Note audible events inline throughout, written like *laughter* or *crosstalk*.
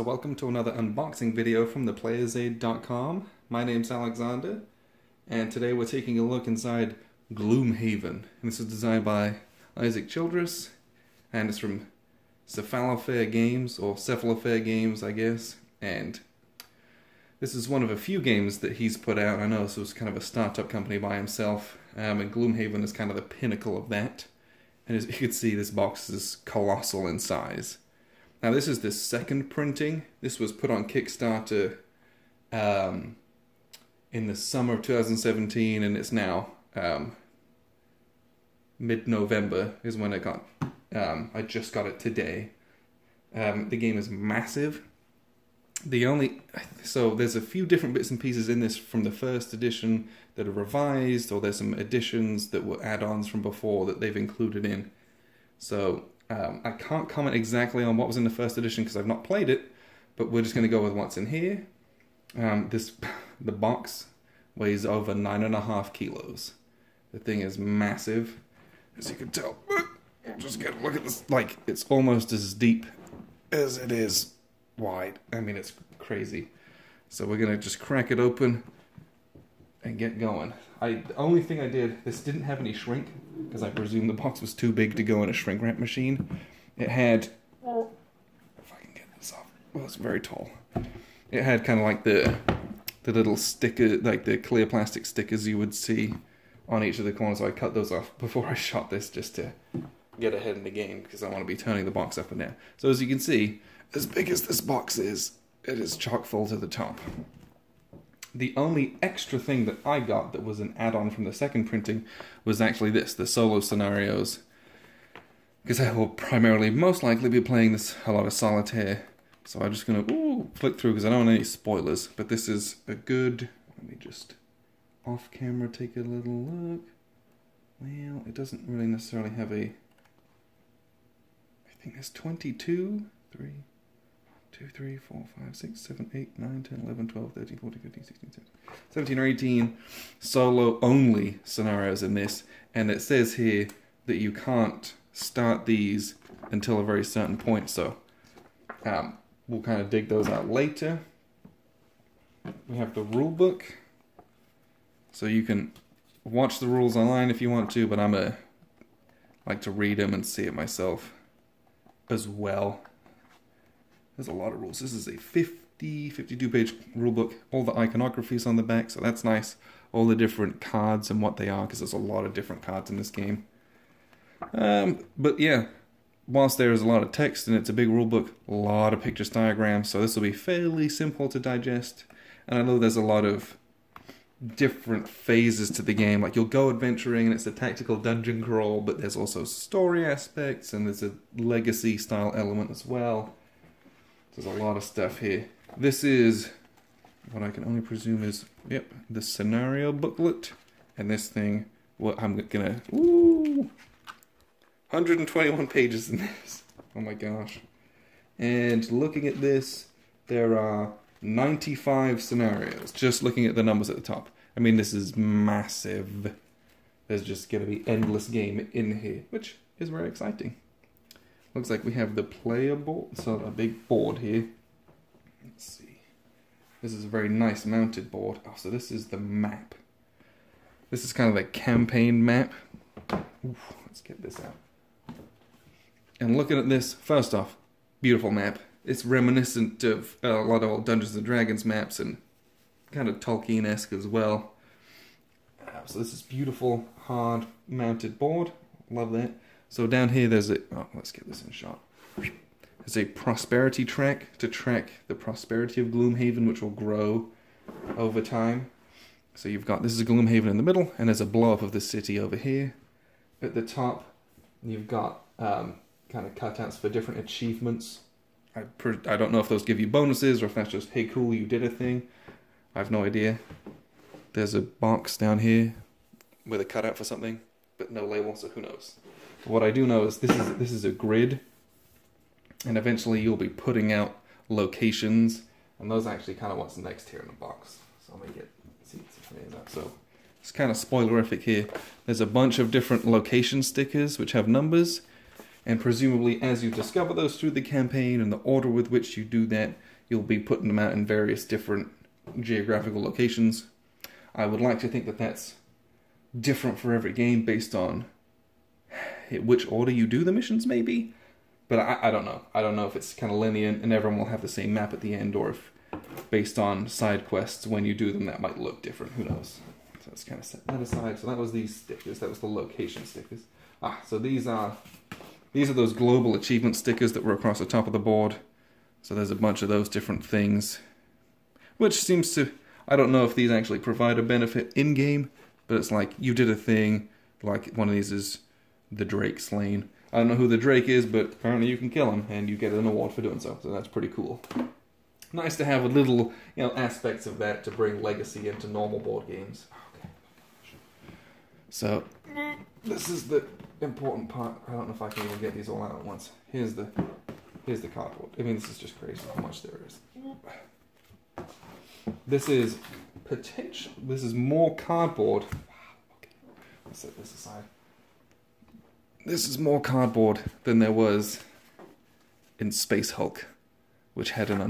So welcome to another unboxing video from theplayersaid.com. My name's Alexander, and today we're taking a look inside Gloomhaven. And this is designed by Isaac Childres, and it's from Cephalofair Games, or Cephalofair Games, I guess. And this is one of a few games that he's put out. I know this was kind of a startup company by himself, um, and Gloomhaven is kind of the pinnacle of that. And as you can see, this box is colossal in size. Now this is the second printing. This was put on Kickstarter um, in the summer of 2017, and it's now um, mid-November is when it got. Um, I just got it today. Um, the game is massive. The only so there's a few different bits and pieces in this from the first edition that are revised, or there's some additions that were add-ons from before that they've included in. So um, I can't comment exactly on what was in the first edition because I've not played it, but we're just going to go with what's in here. Um, this *laughs* the box weighs over nine and a half kilos. The thing is massive, as you can tell. *laughs* Just get a look at this. Like it's almost as deep as it is wide. I mean, it's crazy. So we're gonna just crack it open and get going. I the only thing I did this didn't have any shrink because I presume the box was too big to go in a shrink wrap machine. It had if I can get this off. Well, it's very tall. It had kind of like the the little sticker, like the clear plastic stickers you would see on each of the corners. So I cut those off before I shot this just to get ahead in the game because I want to be turning the box up and down. So as you can see, as big as this box is, it is chock full to the top. The only extra thing that I got that was an add-on from the second printing was actually this, the solo scenarios. Because I will primarily, most likely, be playing this a lot of solitaire. So I'm just going to flick through because I don't want any spoilers. But this is a good... Let me just off camera take a little look. Well, it doesn't really necessarily have a... I think there's 22, 3, 2, 3, 4, 5, 6, 7, 8, 9, 10, 11, 12, 13, 14, 15, 16, 17, 17 or 18 solo only scenarios in this. And it says here that you can't start these until a very certain point. So um, we'll kind of dig those out later. We have the rule book. So you can watch the rules online if you want to, but I'm a like to read them and see it myself as well. There's a lot of rules. This is a 50, 52 page rulebook. All the iconographies on the back, so that's nice. All the different cards and what they are, because there's a lot of different cards in this game. Um, but yeah, whilst there is a lot of text and it's a big rulebook, a lot of pictures, diagrams, so this will be fairly simple to digest. And I know there's a lot of different phases to the game. Like you'll go adventuring and it's a tactical dungeon crawl, but there's also story aspects and there's a legacy style element as well. There's a lot of stuff here. This is what I can only presume is, yep, the scenario booklet. And this thing, what I'm gonna, ooh, 121 pages in this. *laughs* Oh my gosh. And looking at this, there are 95 scenarios, just looking at the numbers at the top. I mean, this is massive. There's just going to be endless game in here, which is very exciting. Looks like we have the board, so a big board here. Let's see. This is a very nice mounted board. Oh, so this is the map. This is kind of the campaign map. Oof, let's get this out. And looking at this, first off, beautiful map. It's reminiscent of a lot of old Dungeons and Dragons maps and kind of Tolkien-esque as well. Uh, so this is beautiful, hard mounted board. Love that. So down here there's a, oh, let's get this in shot. There's a prosperity track to track the prosperity of Gloomhaven, which will grow over time. So you've got, this is a Gloomhaven in the middle, and there's a blow up of the city over here. At the top, you've got um, kind of cutouts for different achievements. I, I don't know if those give you bonuses or if that's just, hey, cool, you did a thing. I have no idea. There's a box down here with a cutout for something, but no label, so who knows. What I do know is this is this is a grid, and eventually you'll be putting out locations, and those actually kind of what's next here in the box. So let me get see that. So it's kind of spoilerific here. There's a bunch of different location stickers which have numbers, and presumably as you discover those through the campaign and the order with which you do that, you'll be putting them out in various different geographical locations. I would like to think that that's different for every game based on which order you do the missions, maybe. But I, I don't know. I don't know if it's kind of linear and everyone will have the same map at the end, or if based on side quests when you do them that might look different. Who knows? So let's kind of set that aside. So that was these stickers. That was the location stickers. Ah, so these are these are those global achievement stickers that were across the top of the board. So there's a bunch of those different things, which seems to I don't know if these actually provide a benefit in game, but it's like you did a thing. Like one of these is the Drake slain. I don't know who the Drake is, but apparently you can kill him, and you get an award for doing so. So that's pretty cool. Nice to have a little, you know, aspects of that to bring legacy into normal board games. Okay. So this is the important part. I don't know if I can even get these all out at once. Here's the here's the cardboard. I mean, this is just crazy how much there is. This is potential. This is more cardboard. Okay, let's set this aside this is more cardboard than there was in Space Hulk, which had an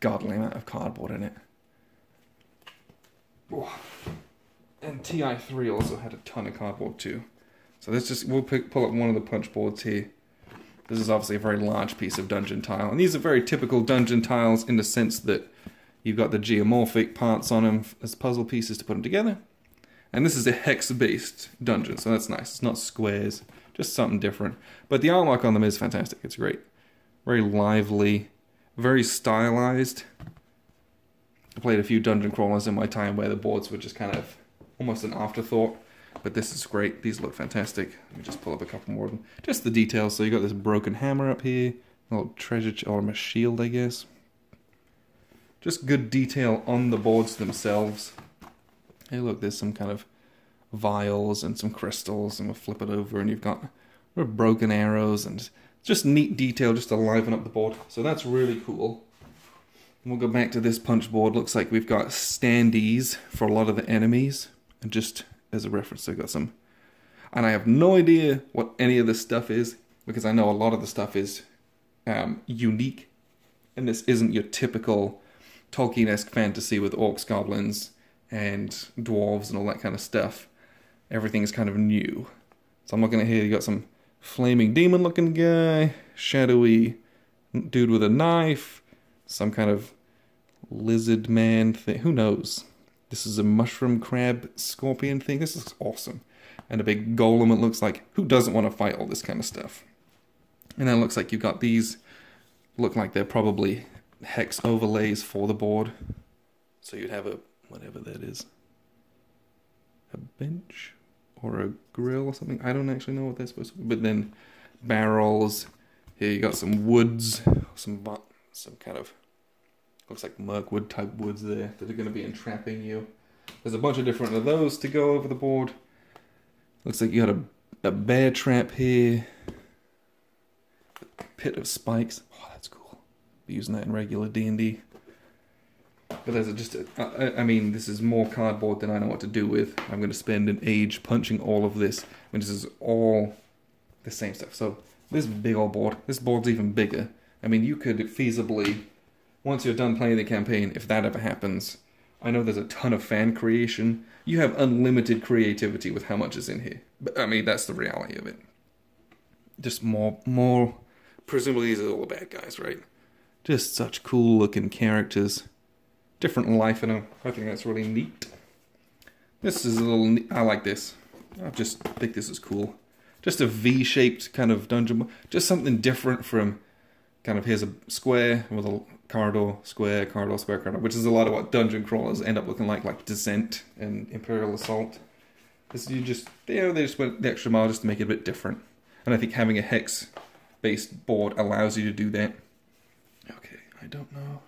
ungodly amount of cardboard in it. And TI3 also had a ton of cardboard too. So let's just, we'll pick, pull up one of the punch boards here. This is obviously a very large piece of dungeon tile. And these are very typical dungeon tiles in the sense that you've got the geomorphic parts on them as puzzle pieces to put them together. And this is a hex-based dungeon, so that's nice. It's not squares just something different. But the artwork on them is fantastic. It's great. Very lively, very stylized. I played a few dungeon crawlers in my time where the boards were just kind of almost an afterthought. But this is great. These look fantastic. Let me just pull up a couple more of them. Just the details. So you got this broken hammer up here, a little treasure or a shield, I guess. Just good detail on the boards themselves. Hey, look, there's some kind of vials and some crystals, and we'll flip it over, and you've got broken arrows and just neat detail just to liven up the board. So that's really cool. And we'll go back to this punch board. Looks like we've got standees for a lot of the enemies. And just as a reference, I've got some. And I have no idea what any of this stuff is because I know a lot of the stuff is um, unique. And this isn't your typical Tolkien-esque fantasy with orcs, goblins, and dwarves and all that kind of stuff everything's kind of new. So I'm looking at here, you got some flaming demon looking guy, shadowy dude with a knife, some kind of lizard man thing. Who knows? This is a mushroom crab scorpion thing. This is awesome. And a big golem, it looks like. Who doesn't want to fight all this kind of stuff? And then it looks like you've got these, look like they're probably hex overlays for the board. So you'd have a, whatever that is, a bench or a grill or something. I don't actually know what they're supposed to be. But then barrels. Here you got some woods, some some kind of looks like wood type woods there that are going to be entrapping you. There's a bunch of different of those to go over the board. Looks like you got a, a bear trap here. A pit of spikes. Oh, that's cool. Be using that in regular D&D. But there's a, just, a, I, I mean, this is more cardboard than I know what to do with. I'm going to spend an age punching all of this when this is all the same stuff. So this big old board, this board's even bigger. I mean, you could feasibly, once you're done playing the campaign, if that ever happens, I know there's a ton of fan creation. You have unlimited creativity with how much is in here. But I mean, that's the reality of it. Just more, more. Presumably, these are all the bad guys, right? Just such cool looking characters different life in them. I think that's really neat. This is a little, I like this. I just think this is cool. Just a V-shaped kind of dungeon, just something different from kind of here's a square with a corridor, square, corridor, square, corridor, which is a lot of what dungeon crawlers end up looking like, like Descent and Imperial Assault. This you just, you know, they just went the extra mile just to make it a bit different. And I think having a hex-based board allows you to do that. Okay, I don't know.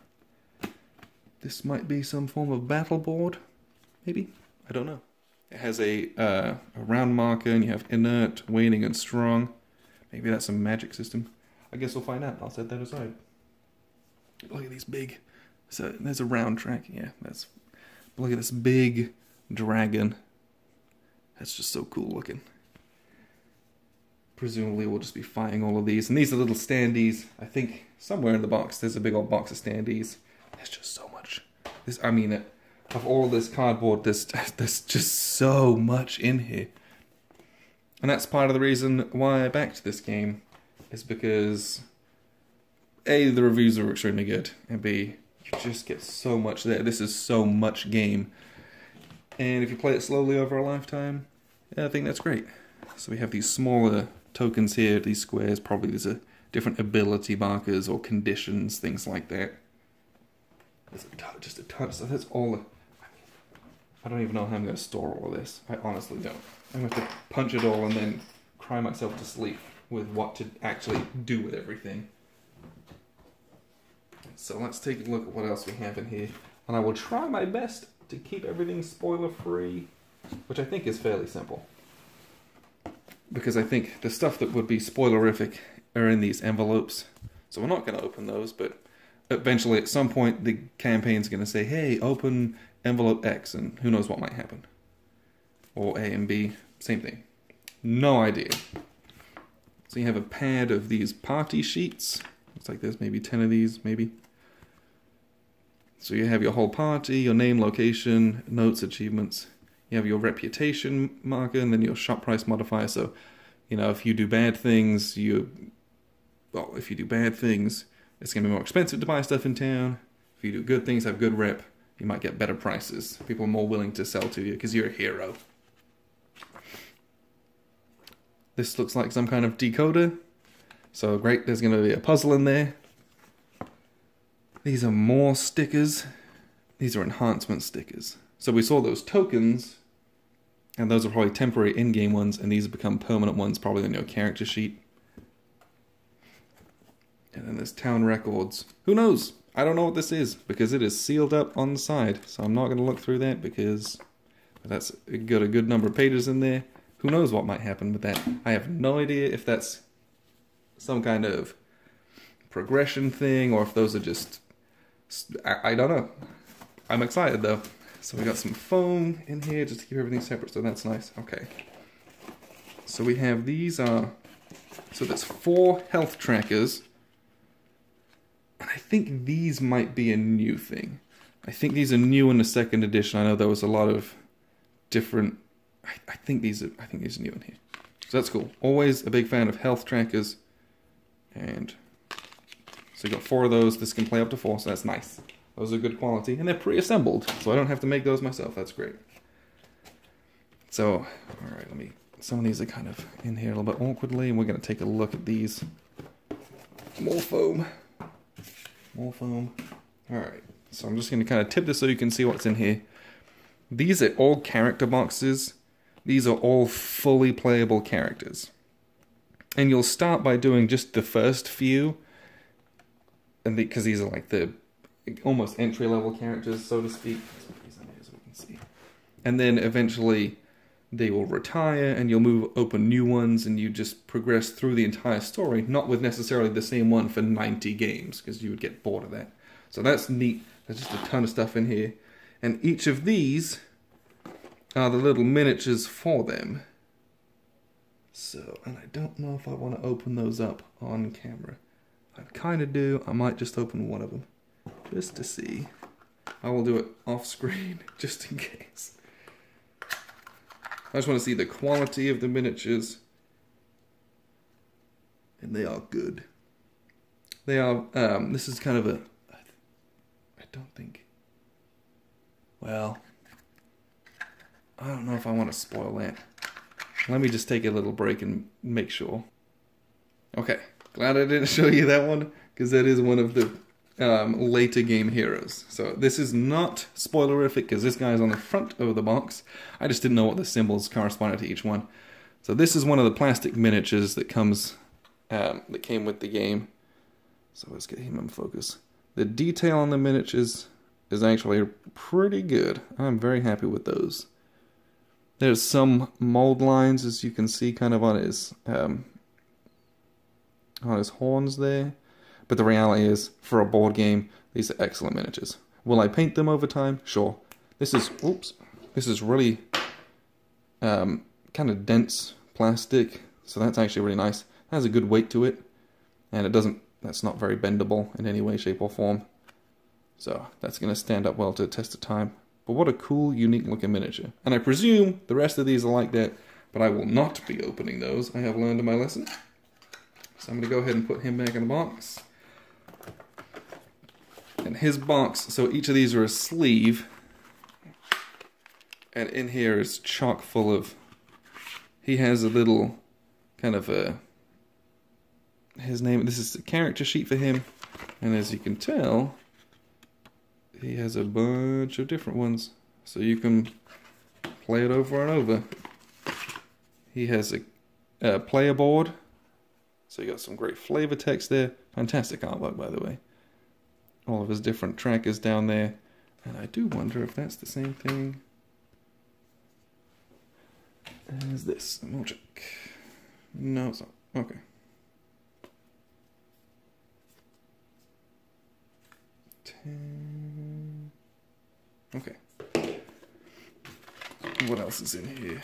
This might be some form of battle board, maybe? I don't know. It has a, uh, a round marker, and you have inert, waning, and strong. Maybe that's a magic system. I guess we'll find out. I'll set that aside. Look at these big. So there's a round track. Yeah, that's. Look at this big dragon. That's just so cool looking. Presumably, we'll just be fighting all of these. And these are little standees. I think somewhere in the box there's a big old box of standees. There's just so. This, I mean, of all this cardboard, there's *laughs* there's just so much in here, and that's part of the reason why I backed this game, is because a the reviews are extremely good, and b you just get so much there. This is so much game, and if you play it slowly over a lifetime, yeah, I think that's great. So we have these smaller tokens here, these squares. Probably these are different ability markers or conditions, things like that. There's a ton, just a ton of stuff. That's all. I don't even know how I'm going to store all this. I honestly don't. I'm going to have to punch it all and then cry myself to sleep with what to actually do with everything. So let's take a look at what else we have in here. And I will try my best to keep everything spoiler free, which I think is fairly simple. Because I think the stuff that would be spoilerific are in these envelopes. So we're not going to open those, but eventually at some point the campaign's going to say, hey, open envelope X, and who knows what might happen. Or A and B, same thing. No idea. So you have a pad of these party sheets. Looks like there's maybe 10 of these, maybe. So you have your whole party, your name, location, notes, achievements. You have your reputation marker, and then your shop price modifier. So, you know, if you do bad things, you... Well, if you do bad things, it's going to be more expensive to buy stuff in town. If you do good things, have good rep, you might get better prices. People are more willing to sell to you because you're a hero. This looks like some kind of decoder. So great, there's going to be a puzzle in there. These are more stickers. These are enhancement stickers. So we saw those tokens, and those are probably temporary in-game ones, and these become permanent ones probably on your character sheet. And then there's town records. Who knows? I don't know what this is because it is sealed up on the side. So I'm not going to look through that because that's got a good number of pages in there. Who knows what might happen with that? I have no idea if that's some kind of progression thing or if those are just. I, I don't know. I'm excited though. So we got some foam in here just to keep everything separate. So that's nice. Okay. So we have these. Uh, so there's four health trackers and I think these might be a new thing. I think these are new in the second edition. I know there was a lot of different. I, I think these are. I think these are new in here. So that's cool. Always a big fan of health trackers, and so you got four of those. This can play up to four, so that's nice. Those are good quality, and they're pre-assembled, so I don't have to make those myself. That's great. So, all right, let me. Some of these are kind of in here a little bit awkwardly, and we're going to take a look at these. More foam. More foam. Alright, so I'm just going to kind of tip this so you can see what's in here. These are all character boxes. These are all fully playable characters. And you'll start by doing just the first few, and because these are like the almost entry level characters, so to speak. And then eventually they will retire and you'll move open new ones and you just progress through the entire story, not with necessarily the same one for 90 games, because you would get bored of that. So that's neat. There's just a ton of stuff in here. And each of these are the little miniatures for them. So, and I don't know if I want to open those up on camera. I kind of do. I might just open one of them just to see. I will do it off screen *laughs* just in case. I just want to see the quality of the miniatures. And they are good. They are, um, this is kind of a, I don't think, well, I don't know if I want to spoil that. Let me just take a little break and make sure. Okay, glad I didn't *laughs* show you that one, because that is one of the um, later game heroes. So this is not spoilerific because this guy is on the front of the box. I just didn't know what the symbols corresponded to each one. So this is one of the plastic miniatures that comes um, that came with the game. So let's get him in focus. The detail on the miniatures is actually pretty good. I'm very happy with those. There's some mold lines, as you can see, kind of on his um, on his horns there. But the reality is, for a board game, these are excellent miniatures. Will I paint them over time? Sure. This is, oops, this is really um, kind of dense plastic, so that's actually really nice. It has a good weight to it, and it doesn't, that's not very bendable in any way, shape, or form. So that's going to stand up well to the test of time. But what a cool, unique looking miniature. And I presume the rest of these are like that, but I will not be opening those. I have learned my lesson. So I'm going to go ahead and put him back in the box. And his box, so each of these are a sleeve. And in here is chock full of, he has a little kind of a, his name, this is a character sheet for him. And as you can tell, he has a bunch of different ones. So you can play it over and over. He has a, a player board. So you got some great flavor text there. Fantastic artwork, by the way. All of his different trackers down there. And I do wonder if that's the same thing as this. We'll check. No, it's not. Okay. Okay. What else is in here?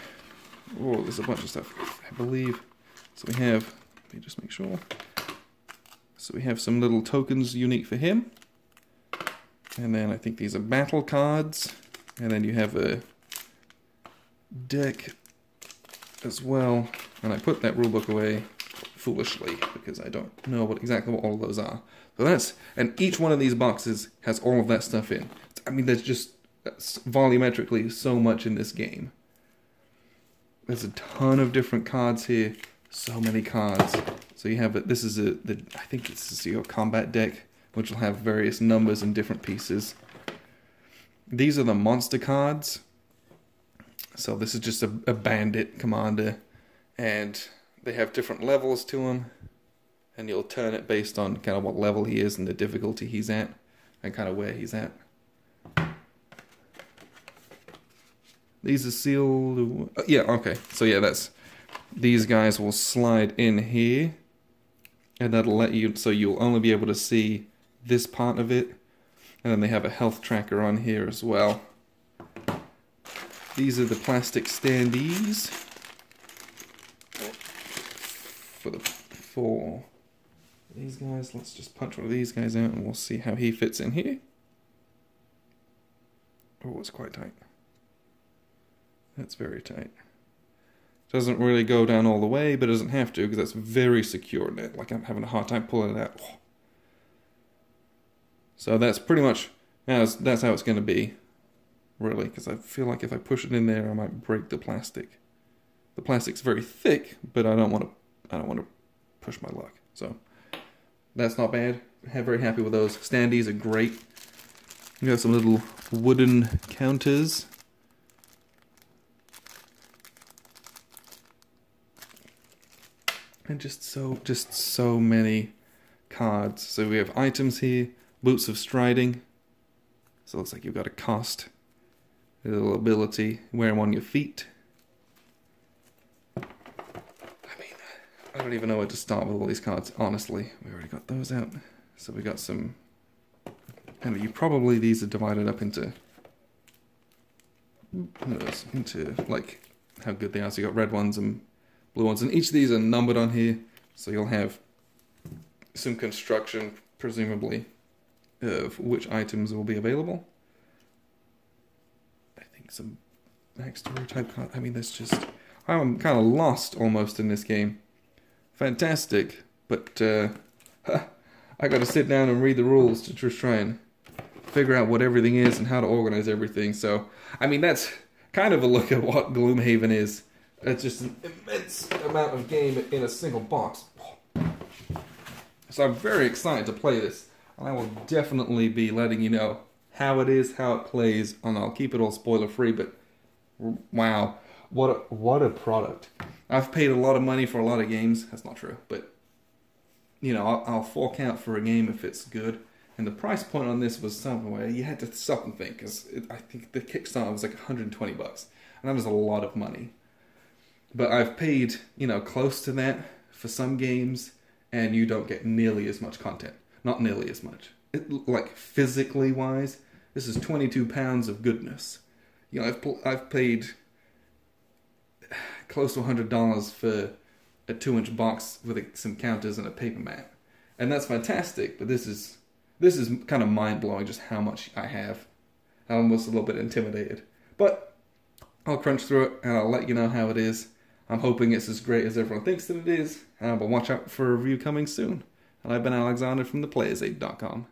Oh, there's a bunch of stuff, I believe. So we have, let me just make sure. So we have some little tokens unique for him. And then I think these are battle cards. And then you have a deck as well. And I put that rulebook away foolishly because I don't know what exactly what all of those are. So that's, and each one of these boxes has all of that stuff in. I mean, there's just volumetrically so much in this game. There's a ton of different cards here. So many cards. So you have it. This is a the I think this is your combat deck, which will have various numbers and different pieces. These are the monster cards. So this is just a, a bandit commander, and they have different levels to them, and you'll turn it based on kind of what level he is and the difficulty he's at, and kind of where he's at. These are sealed. Uh, yeah, okay. So yeah, that's these guys will slide in here, and that'll let you. So you'll only be able to see this part of it, and then they have a health tracker on here as well. These are the plastic standees for the for these guys. Let's just punch one of these guys out, and we'll see how he fits in here. Oh, it's quite tight. That's very tight. Doesn't really go down all the way, but it doesn't have to because that's very secure. Like I'm having a hard time pulling it out. So that's pretty much that's, that's how it's going to be, really, because I feel like if I push it in there, I might break the plastic. The plastic's very thick, but I don't want to. I don't want to push my luck. So that's not bad. I'm very happy with those. Standees are great. We got some little wooden counters and just so just so many cards. So we have items here, boots of striding. So it looks like you've got a cost, a little ability, wear them on your feet. I mean, I don't even know where to start with all these cards, honestly. We already got those out. So we got some, and you probably, these are divided up into, into like how good they are. So you got red ones and blue ones. And each of these are numbered on here, so you'll have some construction, presumably, of which items will be available. I think some backstory type. I mean, that's just. I'm kind of lost almost in this game. Fantastic, but uh, *laughs* I got to sit down and read the rules to just try and figure out what everything is and how to organize everything. So, I mean, that's kind of a look at what Gloomhaven is. It's just an immense amount of game in a single box. So I'm very excited to play this. I will definitely be letting you know how it is, how it plays, and I'll keep it all spoiler free, but wow, what a, what a product. I've paid a lot of money for a lot of games. That's not true, but you know, I'll, I'll fork out for a game if it's good. And the price point on this was something where you had to stop and think, because I think the Kickstarter was like 120 bucks, and that was a lot of money. But I've paid, you know, close to that for some games, and you don't get nearly as much content. Not nearly as much. It, like physically wise, this is 22 pounds of goodness. You know, I've I've paid close to $100 for a two inch box with some counters and a paper mat. And that's fantastic, but this is this is kind of mind blowing just how much I have. I'm almost a little bit intimidated. But I'll crunch through it and I'll let you know how it is. I'm hoping it's as great as everyone thinks that it is. Uh, but watch out for a review coming soon. And I've been Alexander from theplayersaid.com.